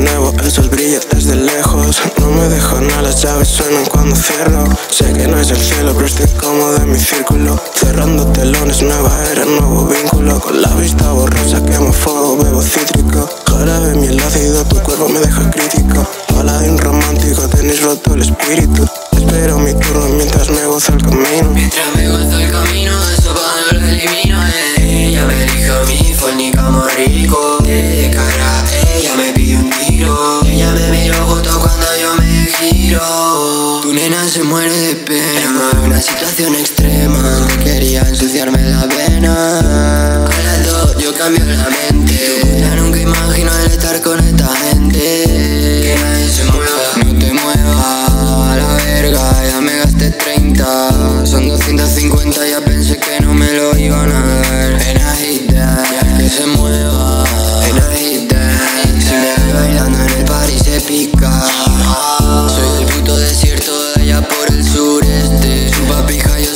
nuevo, el sol brilla desde lejos. No me dejo nada, las llaves suenan cuando cierro. Sé que no es el cielo, pero estoy cómodo en mi círculo. Cerrando telones, nueva era, nuevo vínculo. Con la vista borrosa, quemo fuego, bebo cítrico. Jarabe, miel ácido, tu cuerpo me deja crítico. Paladín romántico, tenéis roto el espíritu. Espero mi turno mientras me gozo el camino. Mientras me gozo el camino, eso para lo elimino eh. Ya me dijo mi fónica, marico eh. Tu nena se muere de pena. En una situación extrema. Quería ensuciarme la vena. A las dos yo cambio la mente. Ya nunca imagino el estar con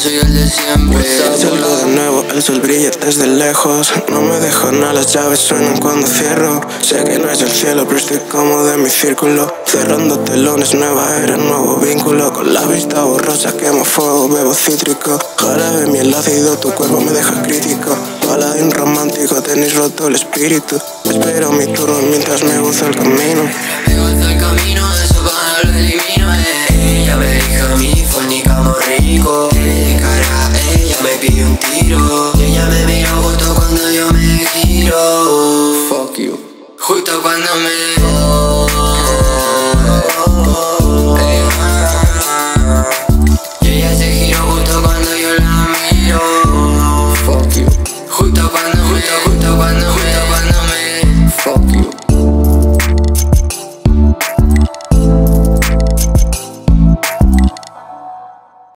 soy el de siempre. Salgo de nuevo, el sol brilla desde lejos. No me dejo nada, las llaves suenan cuando cierro. Sé que no es el cielo, pero estoy cómodo en mi círculo. Cerrando telones, nueva era, nuevo vínculo. Con la vista borrosa, quemo fuego, bebo cítrico. Jarabe, mi ácido, tu cuerpo me deja crítico. Paladín romántico, tenéis roto el espíritu. Espero mi turno mientras me gozo el camino, pillo un tiro. Y ella me miró justo cuando yo me giro. Fuck you. Justo cuando me.